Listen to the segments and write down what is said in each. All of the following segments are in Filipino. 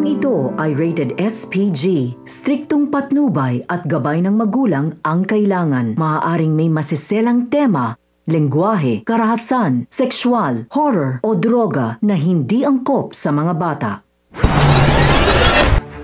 Programang ito ay rated SPG. Striktong patnubay at gabay ng magulang ang kailangan. Maaaring may masiselang tema, lengguwahe, karahasan, sexual, horror o droga na hindi angkop sa mga bata.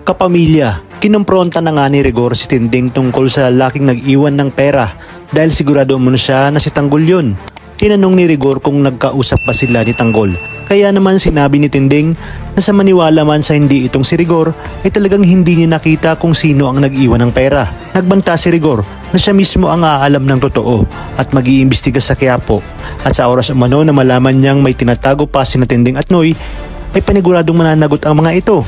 Kapamilya, kinumpronta na nga ni Rigor si Tinding tungkol sa laking nag-iwan ng pera dahil sigurado mo siya na si Tanggol yun. Tinanong ni Rigor kung nagkausap ba sila ni Tanggol. Kaya naman sinabi ni Tinding na sa maniwala man sa hindi itong si Rigor ay talagang hindi niya nakita kung sino ang nag-iwan ng pera. Nagbanta si Rigor na siya mismo ang aalam ng totoo at mag-iimbestiga sa Quiapo. At sa oras umano na malaman niyang may tinatago pa si Tinding at Noy ay paniguradong mananagot ang mga ito.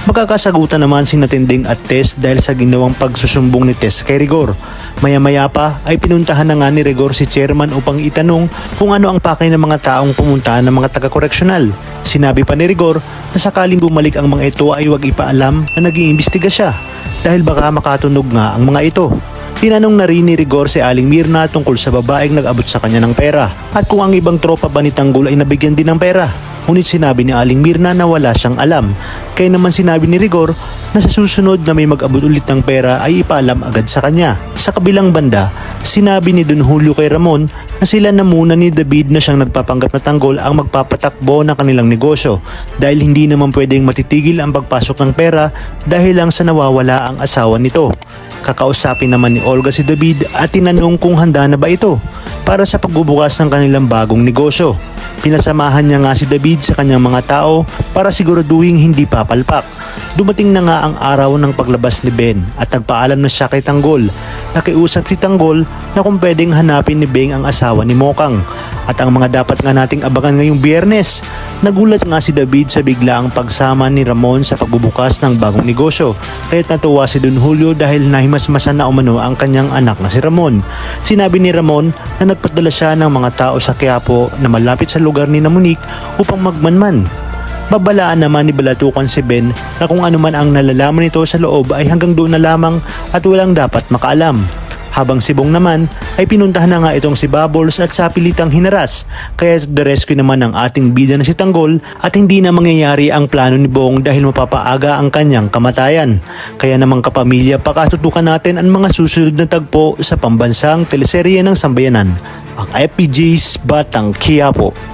Magkakasagutan naman si Natinding at Tess dahil sa ginawang pagsusumbong ni Tess kay Rigor. Maya-maya pa ay pinuntahan na nga ni Rigor si chairman upang itanong kung ano ang pakay ng mga taong pumuntahan ng mga taga-koreksyonal. Sinabi pa ni Rigor na sakaling bumalik ang mga ito ay huwag ipaalam na nag-iimbestiga siya dahil baka makatunog nga ang mga ito. Tinanong na rin ni Rigor si Aling Mirna tungkol sa babaeng nag-abot sa kanya ng pera at kung ang ibang tropa ba ni Tanggol ay nabigyan din ng pera. Ngunit sinabi ni Aling Mirna na wala siyang alam. Kaya naman sinabi ni Rigor na sa susunod na may mag-abot ulit ng pera ay ipaalam agad sa kanya. Sa kabilang banda, sinabi ni Don Julio kay Ramon na sila na muna ni David na siyang nagpapanggap na tanggol ang magpapatakbo ng kanilang negosyo dahil hindi naman pwedeng matitigil ang pagpasok ng pera dahil lang sa nawawala ang asawa nito. Kakausapin naman ni Olga si David at tinanong kung handa na ba ito para sa pagbubukas ng kanilang bagong negosyo. Pinasamahan niya nga si David sa kanyang mga tao para siguraduhin hindi papalpak. Dumating na nga ang araw ng paglabas ni Ben at nagpaalam na siya kay Tanggol. Nakiusap si Tanggol na kung pwedeng hanapin ni Beng ang asawa ni Mokang at ang mga dapat nga nating abangan ngayong biyernes. Nagulat nga si David sa biglaang pagsama ni Ramon sa pagbubukas ng bagong negosyo. Kaya't natuwa si Don Julio dahil nahimasmasan na umano ang kanyang anak na si Ramon. Sinabi ni Ramon na nagpadala siya ng mga tao sa Quiapo na malapit sa lugar ni na Monique upang magmanman. Babalaan naman ni Balatukan si Ben na kung ano man ang nalalaman nito sa loob ay hanggang doon na lamang at walang dapat makaalam. Habang si Bong naman ay pinuntahan na nga itong si Bubbles at sa pilitang hinaras. Kaya the rescue naman ng ating bida na si Tanggol at hindi na mangyayari ang plano ni Bong dahil mapapaaga ang kanyang kamatayan. Kaya namang kapamilya pakatutukan natin ang mga susunod na tagpo sa pambansang teleserye ng sambayanan, ang FPG's Batang Quiapo.